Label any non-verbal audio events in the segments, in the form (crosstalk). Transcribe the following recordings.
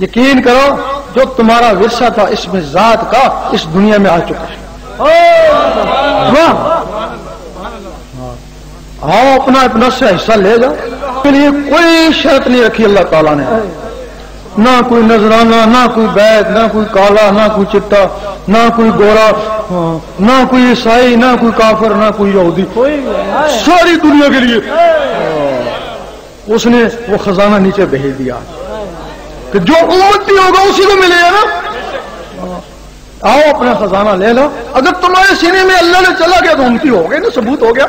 यकीन करो जो तुम्हारा विरसा था इसमें जात का इस दुनिया में आ चुका है। आओ अपना अपना से हिस्सा ले जाओ। के लिए कोई शर्त नहीं रखी अल्लाह ताला ने। ना कोई नजराना ना कोई बैग ना कोई काला ना कोई चिट्टा ना कोई गोरा हाँ, ना कोई ईसाई ना कोई काफर ना कोई यहूदी। सारी दुनिया के लिए। उसने वो खजाना नीचे भेज दिया। कि जो उम्मती होगा उसी को मिलेगा ना? आओ अपना खजाना ले लो। अगर तुम्हारे सीने में अल्लाह ने चला गया तो उम्मती हो गए ना, सबूत हो गया।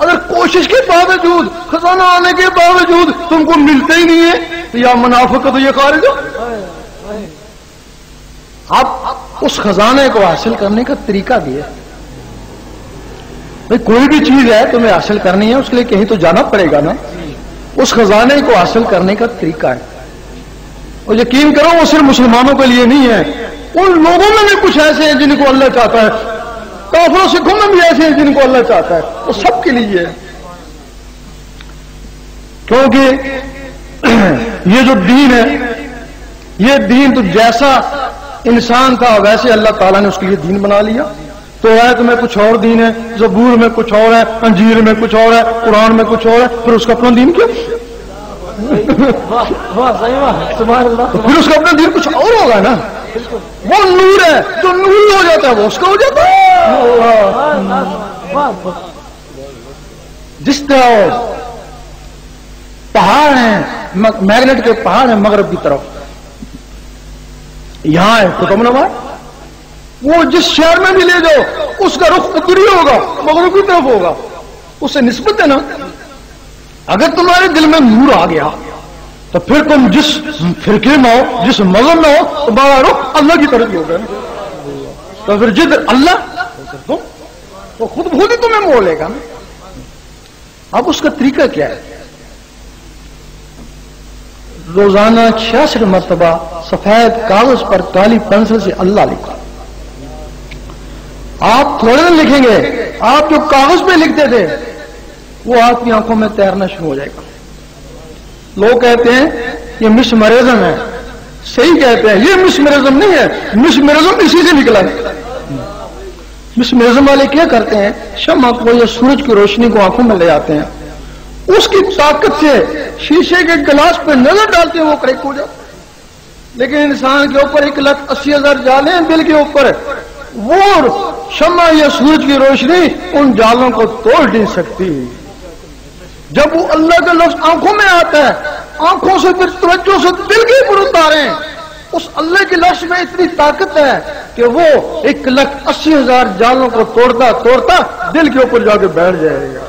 अगर कोशिश के बावजूद, खजाना आने के बावजूद तुमको मिलते ही नहीं है तो या मुनाफा तो ये खारिज हो। आप उस खजाने को हासिल करने का तरीका दिए भाई, कोई भी चीज़ है तुम्हें हासिल करनी है, उसके लिए कहीं तो जाना पड़ेगा ना। उस खजाने को हासिल करने का तरीका है। और यकीन करो, वो सिर्फ़ मुसलमानों के लिए नहीं है। उन लोगों में भी कुछ ऐसे हैं जिनको अल्लाह चाहता है। काफरों सिखों में भी ऐसे हैं जिनको अल्लाह चाहता है। वो सबके लिए है। क्योंकि (clears throat) ये जो दीन है, ये दीन तो जैसा इंसान था, वैसे अल्लाह ताला ने उसके लिए दीन बना लिया। तो आयत में कुछ और दीन है, जबूर में कुछ और है, अंजीर में कुछ और है, कुरान में कुछ और है, फिर उसका अपना दीन क्यों? फिर उसका अपना दीन कुछ और होगा ना? वो नूर है, जो नूर हो जाता है, वो उसका हो जाता है। जिस तरह पहाड़ है मैग्नेट के पहाड़ है मगरब की तरफ़। यहाँ है कुतुबनवा वो जिस शहर में भी ले जाओ, उसका रुख उत्तरी होगा, मगरब की तरफ़ होगा। उससे निस्बत है ना? अगर तुम्हारे दिल में नूर आ गया तो फिर तुम जिस फिरके में हो, जिस मज़हब में हो तुम्हारा रुख अल्लाह की तरफ़ होगा तो फिर जिद अल्लाह तुम तो खुद खुद ही तुम्हें मोह लेगा। ना अब उसका तरीका क्या है? रोज़ाना छियासठ मरतबा, सफ़ेद कागज़ पर काली पेंसिल से अल्लाह लिखा। आप थोड़े दिन लिखेंगे, आप जो कागज़ पे लिखते थे वो आपकी आँखों में तैरना शुरू हो जाएगा। लोग कहते हैं, ये मिसमरिज्म है। सही कहते हैं, ये मिसमरिज्म नहीं है। मिसमरिज्म इसी से निकला है। मिसमरिज्म वाले क्या करते हैं, शमा को या सूरज की रोशनी को आँखों में ले आते हैं। उसकी ताकत से शीशे के गिलास पर नज़र डालते हैं, वो क्रैक हो जाता लेकिन इंसान के ऊपर एक लाख अस्सी हज़ार जाले हैं दिल के ऊपर। वो शमा या सूरज की रोशनी उन जालों को तोड़ नहीं सकती। जब वो अल्लाह का लफ्ज आँखों में आता है, आँखों से फिर तवज्जो से दिल की ऊपर उतारे, उस अल्लाह के लफ्ज में इतनी ताकत है कि वो एक लाख अस्सी हज़ार जालों को तोड़ता तोड़ता दिल के ऊपर जाके बैठ जाएगा।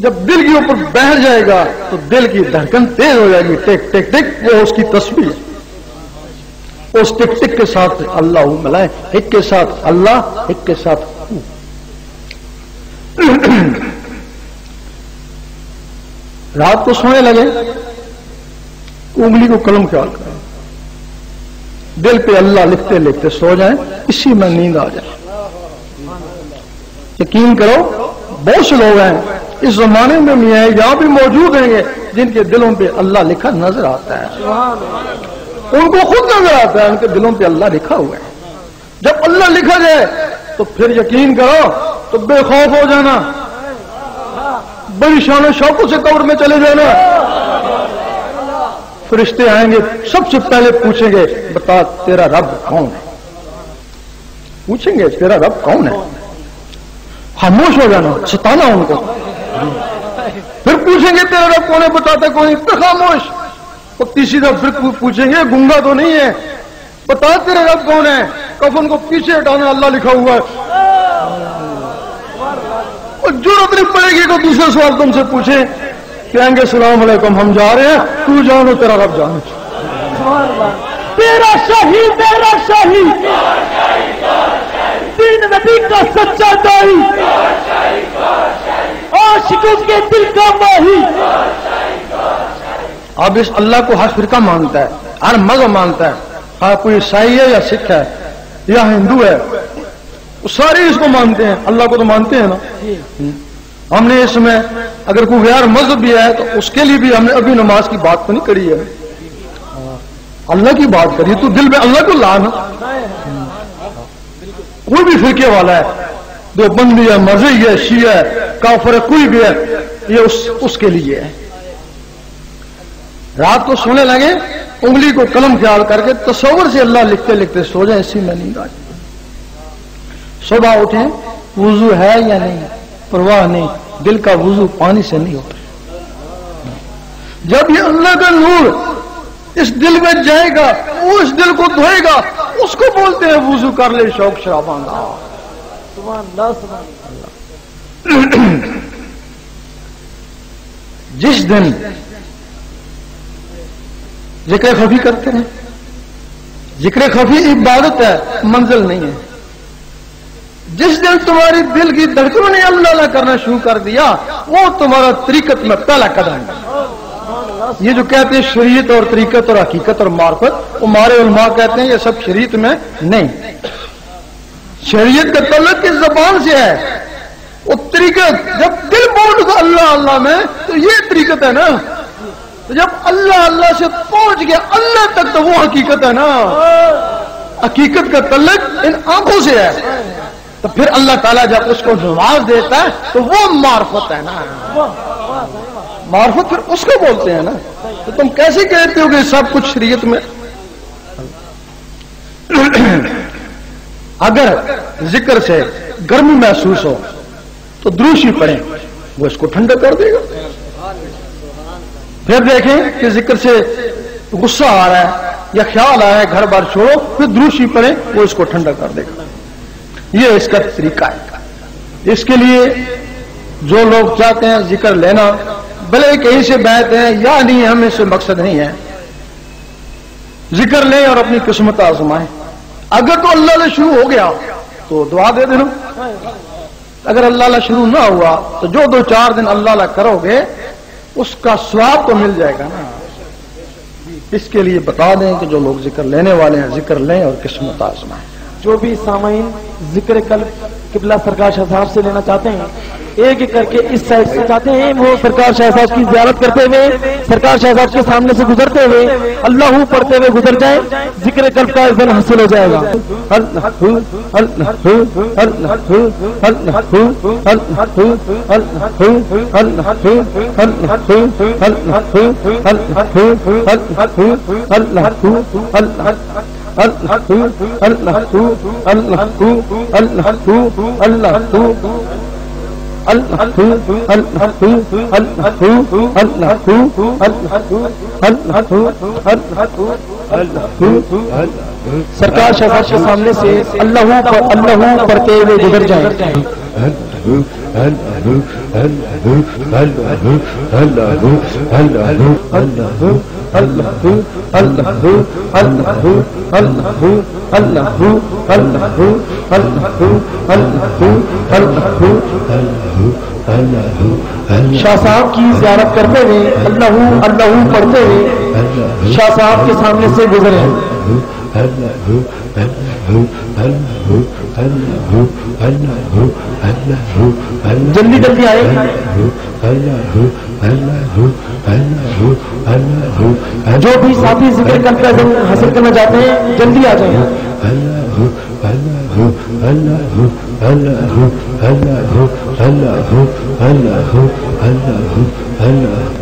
जब दिल के ऊपर बैठ जाएगा तो दिल की धड़कन तेज हो जाएगी। टिक टिक टिक वो उसकी तस्वीर। उस टिक टिक के साथ अल्लाह मिलाए एक के साथ अल्लाह, एक के साथ (clears throat) रात को सोने लगे। उंगली को कलम ख्याल करें। दिल पे अल्लाह लिखते लिखते सो जाए, इसी में नींद आ जाए। यकीन करो, बहुत से लोग हैं, इस जमाने में भी है, यहाँ भी मौजूद हैं जिनके दिलों पे अल्लाह लिखा नज़र आता है। उनको खुद नज़र आता है, उनके दिलों पे अल्लाह लिखा हुआ है। जब अल्लाह लिखा जाए तो फिर यकीन करो तो बेखौफ हो जाना। बड़ी शान शौकों से कब्र में चले जाना। फरिश्ते आएँगे, सबसे पहले पूछेंगे, बता तेरा रब कौन है? पूछेंगे, तेरा रब कौन है? खामोश हो जाना, सताना उनको। फिर पूछेंगे, तेरा रब कौन है, बताते कौन इतना खामोश। तो तीसरी दफ फिर पूछेंगे, गुंगा तो नहीं है। बता तेरा रब कौन है? कफन को पीछे हटाना, अल्लाह लिखा हुआ है। और ज़रूरत नहीं पड़ेगी को दूसरे सवाल तुमसे पूछे, कहेंगे, सलाम हम जा रहे हैं, तू जानो, तेरा रब जानो। तेरा शाही तेरा शाही तीन नबी का सच्चा दाई। आशिकों के दिल का माही। अब इस अल्लाह को हर फिरका मानता है, हर मज़हब मानता है हाँ कोई ईसाई है या सिख है, या हिंदू है सारे इसको मानते हैं। अल्लाह को तो मानते हैं ना। हमने इसमें अगर कोई गैर मज़हब भी है तो उसके लिए भी हमने अभी नमाज़ की बात तो नहीं करी है। अल्लाह की बात करिए तो दिल में अल्लाह को लाना। कोई भी फिरके वाला है, जो बंदी है मजही है शी है, काफर है, कोई भी है, ये उस, उसके लिए है। रात को सोने लगे, उंगली को कलम ख्याल करके तस्वर से अल्लाह लिखते लिखते सो जाए, इसी में नींद आ सुबह उठे, वज़ू है या नहीं? परवाह नहीं। दिल का वज़ू पानी से नहीं होता। जब ये अल्लाह का नूर इस दिल में जाएगा, वो इस दिल को धोएगा, उसको बोलते हैं, वज़ू कर ले शौक शराबान (clears throat) जिस दिन ज़िक्र खफी करते हैं ज़िक्र खफी इबादत है, मंजिल नहीं है। जिस दिन तुम्हारी दिल की धड़कनों ने अल्लाह करना शुरू कर दिया, वो तुम्हारा तरीकत में पहला कदम है। ये जो कहते हैं शरीयत और तरीकत और हकीकत और मार्फत, वो हमारे उलमा कहते हैं ये सब शरीयत में नहीं। शरीयत का तलक किस जबान से है? वो तरीकत, जब दिल बोल को अल्लाह अल्लाह में तो ये तरीकत है ना। तो जब अल्लाह अल्लाह से पहुँच गया, अल्लाह तक तो वो हकीकत है ना। हकीकत का तलक इन आँखों से है। तो फिर अल्लाह ताला जब उसको नमाज़ देता है तो वो मार्फत है ना। मार्फत फिर उसको बोलते हैं ना। तो तुम कैसे कहते हो कि सब कुछ शरीयत में? अगर ज़िक्र से गर्मी महसूस हो तो द्रूशी पड़े वो इसको ठंडा कर देगा। फिर देखें कि ज़िक्र से गुस्सा आ रहा है या ख्याल आ रहा है, घर बार छोड़ो, फिर द्रूशी पड़े वो इसको ठंडा कर देगा। ये इसका तरीका है। इसके लिए जो लोग चाहते हैं ज़िक्र लेना, भले कहीं से बैठते हैं या नहीं, हमें से मकसद नहीं है। ज़िक्र लें और अपनी किस्मत आजमाएँ। अगर तो अल्लाह ने शुरू हो गया तो दुआ दे देना। अगर अल्लाह शुरू ना हुआ तो जो दो चार दिन अल्लाह करोगे, उसका स्वाब तो मिल जाएगा ना। इसके लिए बता दें कि जो लोग ज़िक्र लेने वाले हैं, ज़िक्र लें और किस्मत आजमाएँ। जो भी सामाइन ज़िक्र कल किबला सरकार शाह से लेना चाहते हैं एक एक करके इस साइड से चाहते हैं वो सरकार शाह की जियारत करते हुए सरकार शाह के सामने से गुजरते हुए अल्लाह पढ़ते हुए गुजर जाए ज़िक्र कल का इस दिन हासिल हो जाएगा सरकार शहर के सामने से अल्लाह अल्लाह पढ़ते हुए गुजर जाए शाह साहब की जियारत करते हुए, अल्लाह अल्लाह पढ़ते हुए, शाह साहब के सामने से गुजरे। जल्दी जल्दी आए। जो भी साथी ज़िक्र कल का हासिल करना चाहते हैं, जल्दी आ जाए। Allah